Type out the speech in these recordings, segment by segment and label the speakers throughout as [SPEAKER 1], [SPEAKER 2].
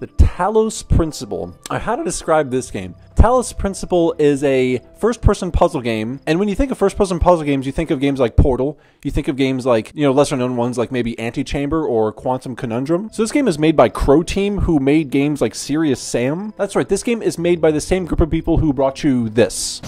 [SPEAKER 1] The Talos Principle. Uh, How to describe this game? Talos Principle is a first person puzzle game. And when you think of first person puzzle games, you think of games like Portal. You think of games like, you know, lesser known ones like maybe Antichamber or Quantum Conundrum. So this game is made by Croteam, who made games like Serious Sam. That's right, this game is made by the same group of people who brought you this.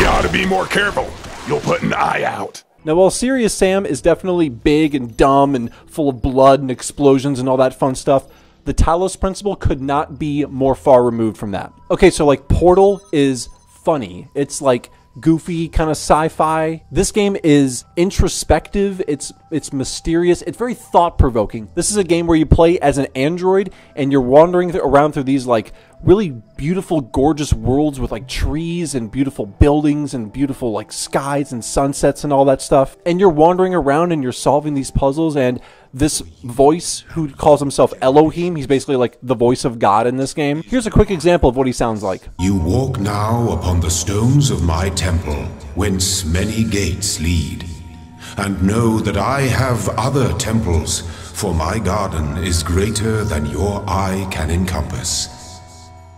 [SPEAKER 2] Gotta be more careful. You'll put an eye out.
[SPEAKER 1] Now, while Serious Sam is definitely big and dumb and full of blood and explosions and all that fun stuff, the Talos Principle could not be more far removed from that. Okay, so like Portal is funny. It's like goofy kind of sci-fi. This game is introspective, it's it's mysterious, it's very thought-provoking. This is a game where you play as an android and you're wandering th- around through these like really beautiful gorgeous worlds with like trees and beautiful buildings and beautiful like skies and sunsets and all that stuff. And you're wandering around and you're solving these puzzles and this voice who calls himself Elohim, he's basically like the voice of God in this game. Here's a quick example of what he sounds like.
[SPEAKER 3] You walk now upon the stones of my temple, whence many gates lead. And know that I have other temples, for my garden is greater than your eye can encompass.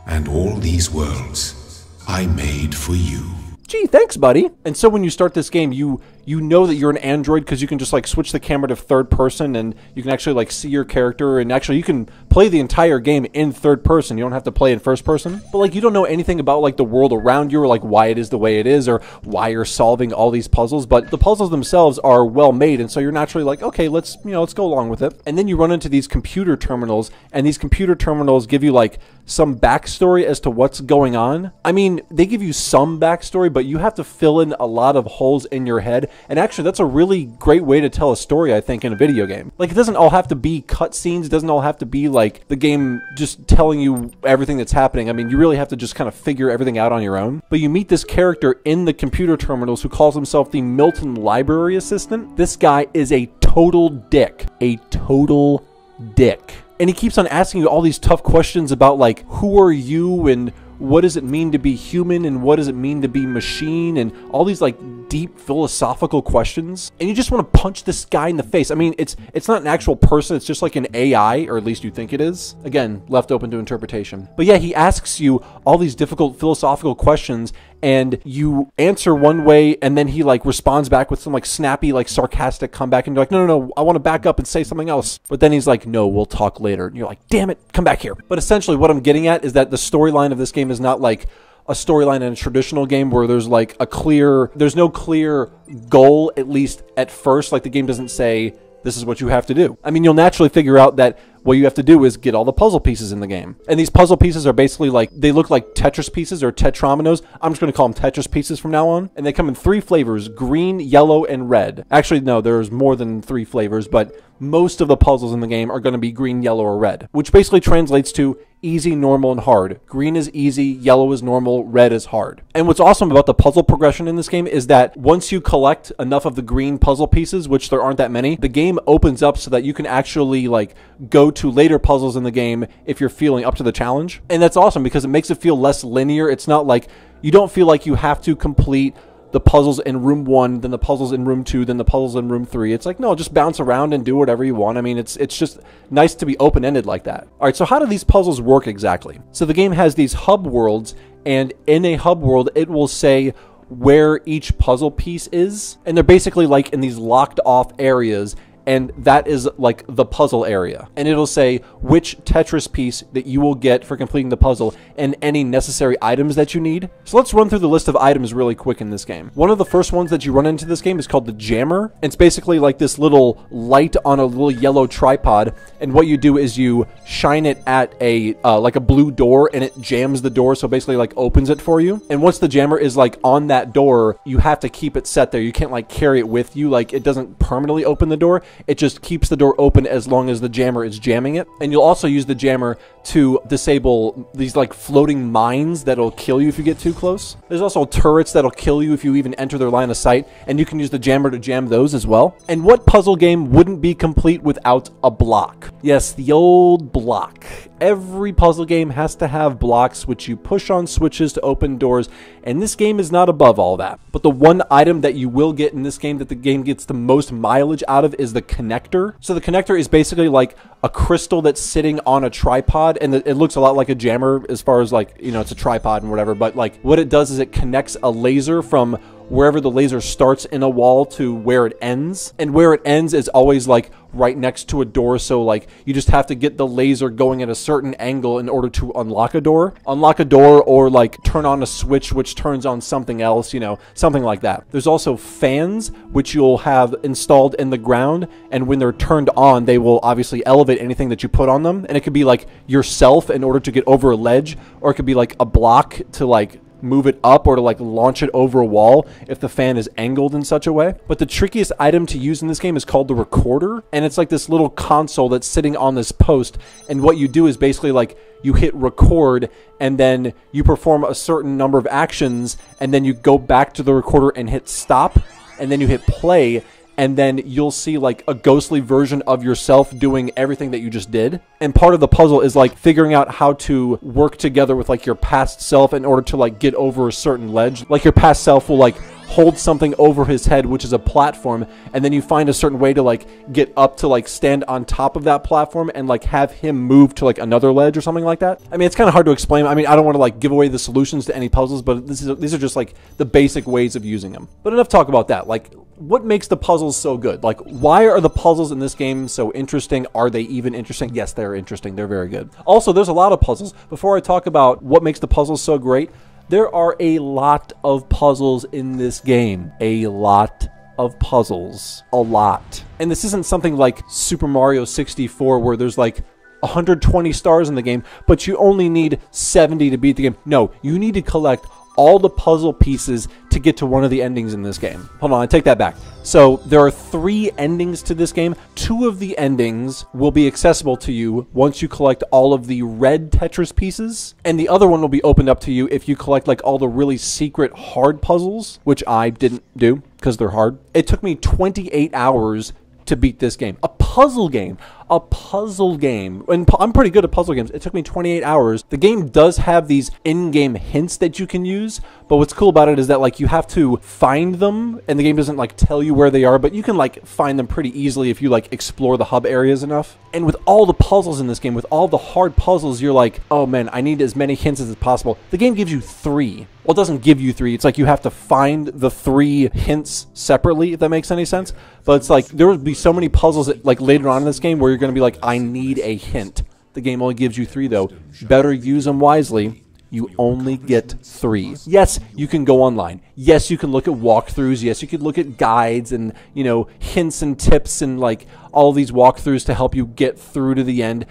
[SPEAKER 3] And all these worlds I made for you.
[SPEAKER 1] Gee, thanks, buddy. And so when you start this game, you you know that you're an android because you can just like switch the camera to third person and you can actually like see your character and actually you can play the entire game in third person. You don't have to play in first person. But like you don't know anything about like the world around you or like why it is the way it is or why you're solving all these puzzles, but the puzzles themselves are well made and so you're naturally like, okay, let's, you know, let's go along with it. And then you run into these computer terminals and these computer terminals give you like some backstory as to what's going on. I mean, they give you some backstory, but you have to fill in a lot of holes in your head. And actually, that's a really great way to tell a story, I think, in a video game. Like, it doesn't all have to be cutscenes, it doesn't all have to be like the game just telling you everything that's happening. I mean, you really have to just kind of figure everything out on your own. But you meet this character in the computer terminals who calls himself the Milton Library Assistant. This guy is a total dick. A total dick and he keeps on asking you all these tough questions about like who are you and what does it mean to be human and what does it mean to be machine and all these like deep philosophical questions and you just want to punch this guy in the face. I mean it's it's not an actual person it's just like an ai or at least you think it is. Again left open to interpretation. But yeah he asks you all these difficult philosophical questions and you answer one way and then he like responds back with some like snappy like sarcastic comeback and you're like no no no i want to back up and say something else. But then he's like no we'll talk later. And you're like damn it come back here. But essentially what i'm getting at is that the storyline of this game is not like a storyline in a traditional game where there's like a clear there's no clear goal at least at first like the game doesn't say this is what you have to do. I mean, you'll naturally figure out that what you have to do is get all the puzzle pieces in the game. And these puzzle pieces are basically like, they look like Tetris pieces or Tetrominoes. I'm just going to call them Tetris pieces from now on. And they come in three flavors green, yellow, and red. Actually, no, there's more than three flavors, but most of the puzzles in the game are going to be green, yellow, or red, which basically translates to easy, normal, and hard. Green is easy, yellow is normal, red is hard. And what's awesome about the puzzle progression in this game is that once you collect enough of the green puzzle pieces, which there aren't that many, the game opens up so that you can actually like go to later puzzles in the game if you're feeling up to the challenge. And that's awesome because it makes it feel less linear. It's not like you don't feel like you have to complete the puzzles in room one, then the puzzles in room two, then the puzzles in room three. It's like no, just bounce around and do whatever you want. I mean, it's it's just nice to be open ended like that. All right, so how do these puzzles work exactly? So the game has these hub worlds, and in a hub world, it will say where each puzzle piece is, and they're basically like in these locked off areas and that is like the puzzle area. And it'll say which Tetris piece that you will get for completing the puzzle and any necessary items that you need. So let's run through the list of items really quick in this game. One of the first ones that you run into this game is called the jammer. It's basically like this little light on a little yellow tripod, and what you do is you shine it at a uh, like a blue door, and it jams the door, so basically like opens it for you. And once the jammer is like on that door, you have to keep it set there. You can't like carry it with you, like it doesn't permanently open the door. It just keeps the door open as long as the jammer is jamming it. And you'll also use the jammer to disable these like floating mines that'll kill you if you get too close. There's also turrets that'll kill you if you even enter their line of sight, and you can use the jammer to jam those as well. And what puzzle game wouldn't be complete without a block? Yes, the old block. Every puzzle game has to have blocks which you push on switches to open doors, and this game is not above all that. But the one item that you will get in this game that the game gets the most mileage out of is the connector. So the connector is basically like a crystal that's sitting on a tripod, and it looks a lot like a jammer as far as like, you know, it's a tripod and whatever, but like what it does is it connects a laser from wherever the laser starts in a wall to where it ends. And where it ends is always like right next to a door. So like you just have to get the laser going at a certain angle in order to unlock a door. Unlock a door or like turn on a switch which turns on something else, you know, something like that. There's also fans which you'll have installed in the ground and when they're turned on, they will obviously elevate anything that you put on them. And it could be like yourself in order to get over a ledge or it could be like a block to like move it up or to like launch it over a wall if the fan is angled in such a way. But the trickiest item to use in this game is called the recorder. And it's like this little console that's sitting on this post. And what you do is basically like you hit record and then you perform a certain number of actions and then you go back to the recorder and hit stop and then you hit play and then you'll see like a ghostly version of yourself doing everything that you just did. And part of the puzzle is like figuring out how to work together with like your past self in order to like get over a certain ledge. Like your past self will like hold something over his head, which is a platform, and then you find a certain way to like get up to like stand on top of that platform and like have him move to like another ledge or something like that. I mean, it's kind of hard to explain. I mean, I don't want to like give away the solutions to any puzzles, but this is these are just like the basic ways of using them. But enough talk about that. Like what makes the puzzles so good? Like, why are the puzzles in this game so interesting? Are they even interesting? Yes, they're interesting. They're very good. Also, there's a lot of puzzles. Before I talk about what makes the puzzles so great, there are a lot of puzzles in this game. A lot of puzzles. A lot. And this isn't something like Super Mario 64 where there's like 120 stars in the game, but you only need 70 to beat the game. No, you need to collect all the puzzle pieces to get to one of the endings in this game. Hold on, I take that back. So there are three endings to this game. Two of the endings will be accessible to you once you collect all of the red Tetris pieces, and the other one will be opened up to you if you collect like all the really secret hard puzzles, which I didn't do because they're hard. It took me 28 hours to beat this game. A puzzle game. A puzzle game. And I'm pretty good at puzzle games. It took me 28 hours. The game does have these in-game hints that you can use, but what's cool about it is that like you have to find them and the game doesn't like tell you where they are, but you can like find them pretty easily if you like explore the hub areas enough. And with all the puzzles in this game, with all the hard puzzles, you're like, "Oh man, I need as many hints as possible." The game gives you 3. Well, it doesn't give you 3. It's like you have to find the 3 hints separately, if that makes any sense. But it's like there would be so many puzzles that, like later on in this game where you're going to be like, I need a hint. The game only gives you three though. Better use them wisely. You only get three. Yes, you can go online. Yes, you can look at walkthroughs. Yes, you could look at guides and, you know, hints and tips and like all these walkthroughs to help you get through to the end.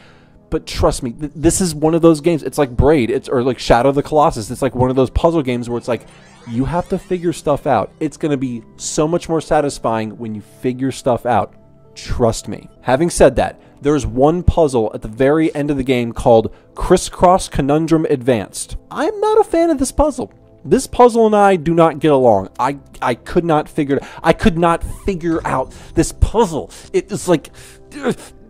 [SPEAKER 1] But trust me, th- this is one of those games. It's like Braid, it's or like Shadow of the Colossus. It's like one of those puzzle games where it's like you have to figure stuff out. It's going to be so much more satisfying when you figure stuff out. Trust me. Having said that, there's one puzzle at the very end of the game called Crisscross Conundrum Advanced. I'm not a fan of this puzzle. This puzzle and I do not get along. I I could not figure I could not figure out this puzzle. It is like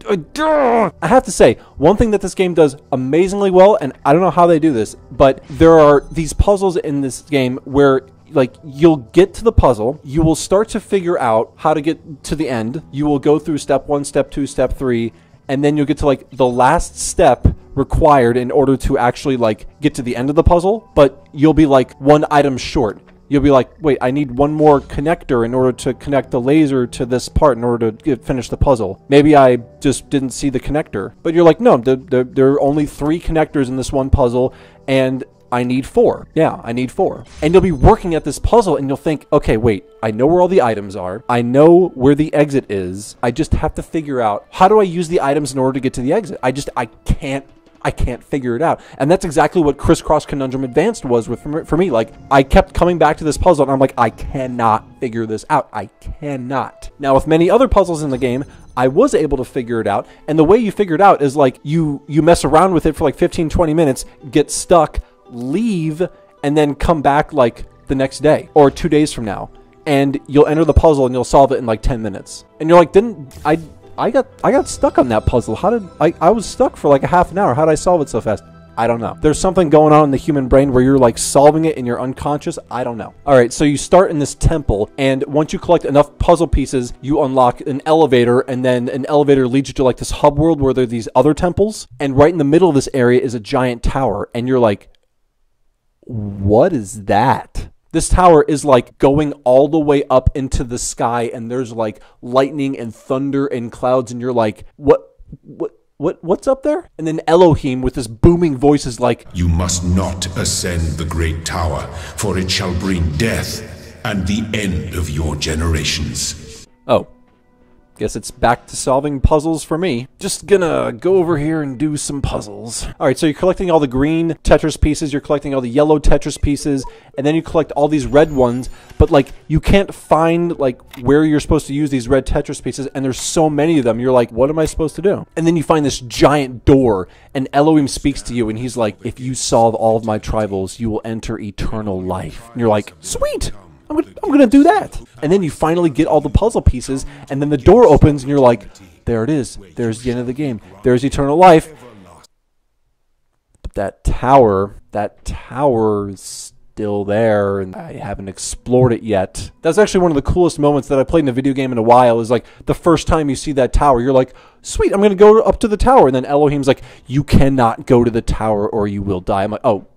[SPEAKER 1] I have to say, one thing that this game does amazingly well, and I don't know how they do this, but there are these puzzles in this game where like you'll get to the puzzle, you will start to figure out how to get to the end. You will go through step 1, step 2, step 3, and then you'll get to like the last step required in order to actually like get to the end of the puzzle, but you'll be like one item short you'll be like, wait, I need one more connector in order to connect the laser to this part in order to get, finish the puzzle. Maybe I just didn't see the connector. But you're like, no, there, there, there are only three connectors in this one puzzle, and I need four. Yeah, I need four. And you'll be working at this puzzle and you'll think, okay, wait, I know where all the items are. I know where the exit is. I just have to figure out how do I use the items in order to get to the exit? I just, I can't I can't figure it out. And that's exactly what Crisscross Conundrum Advanced was with for me. Like I kept coming back to this puzzle and I'm like, I cannot figure this out. I cannot. Now with many other puzzles in the game, I was able to figure it out. And the way you figure it out is like you you mess around with it for like 15 20 minutes, get stuck, leave and then come back like the next day or 2 days from now and you'll enter the puzzle and you'll solve it in like 10 minutes. And you're like, "Didn't I I got I got stuck on that puzzle. How did I I was stuck for like a half an hour. How did I solve it so fast?" I don't know. There's something going on in the human brain where you're like solving it and you're unconscious. I don't know. All right, so you start in this temple, and once you collect enough puzzle pieces, you unlock an elevator, and then an elevator leads you to like this hub world where there are these other temples. And right in the middle of this area is a giant tower, and you're like, what is that? This tower is like going all the way up into the sky, and there's like lightning and thunder and clouds, and you're like, what? What? What what's up there? And then Elohim with this booming voice is like,
[SPEAKER 3] You must not ascend the great tower, for it shall bring death and the end of your generations.
[SPEAKER 1] "Oh, guess it's back to solving puzzles for me. Just gonna go over here and do some puzzles." All right, so you're collecting all the green Tetris pieces, you're collecting all the yellow Tetris pieces, and then you collect all these red ones, but like you can't find like where you're supposed to use these red Tetris pieces and there's so many of them. You're like, "What am I supposed to do?" And then you find this giant door and Elohim speaks to you and he's like, "If you solve all of my tribals, you will enter eternal life." And you're like, "Sweet." I'm gonna, I'm gonna do that. And then you finally get all the puzzle pieces, and then the door opens, and you're like, there it is. There's the end of the game. There's eternal life. But that tower, that tower is still there, and I haven't explored it yet. That's actually one of the coolest moments that I played in a video game in a while. Is like the first time you see that tower, you're like, sweet, I'm gonna go up to the tower, and then Elohim's like, you cannot go to the tower or you will die. I'm like, oh,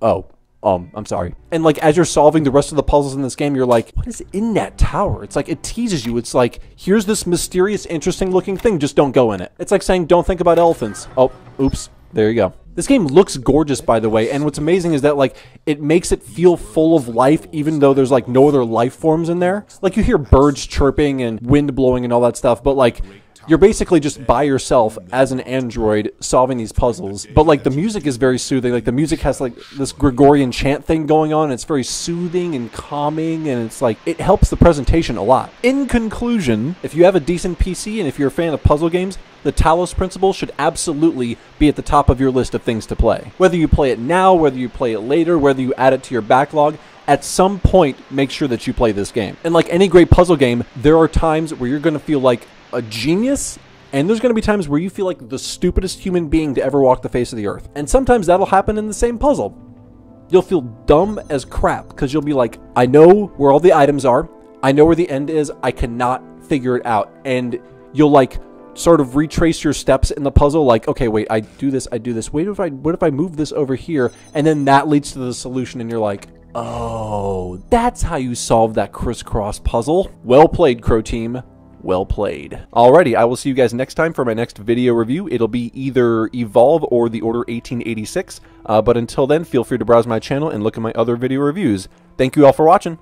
[SPEAKER 1] oh, um, I'm sorry. And like as you're solving the rest of the puzzles in this game, you're like, what is in that tower? It's like it teases you. It's like, here's this mysterious, interesting looking thing, just don't go in it. It's like saying don't think about elephants. Oh, oops. There you go. This game looks gorgeous by the way, and what's amazing is that like it makes it feel full of life even though there's like no other life forms in there. Like you hear birds chirping and wind blowing and all that stuff, but like you're basically just by yourself as an android solving these puzzles but like the music is very soothing like the music has like this gregorian chant thing going on it's very soothing and calming and it's like it helps the presentation a lot in conclusion if you have a decent pc and if you're a fan of puzzle games the Talos Principle should absolutely be at the top of your list of things to play. Whether you play it now, whether you play it later, whether you add it to your backlog, at some point make sure that you play this game. And like any great puzzle game, there are times where you're going to feel like a genius and there's going to be times where you feel like the stupidest human being to ever walk the face of the earth. And sometimes that'll happen in the same puzzle. You'll feel dumb as crap because you'll be like, I know where all the items are. I know where the end is. I cannot figure it out. And you'll like sort of retrace your steps in the puzzle like okay wait i do this i do this wait if i what if i move this over here and then that leads to the solution and you're like oh that's how you solve that crisscross puzzle well played Croteam well played. Alrighty, I will see you guys next time for my next video review. It'll be either Evolve or The Order 1886. Uh, but until then, feel free to browse my channel and look at my other video reviews. Thank you all for watching.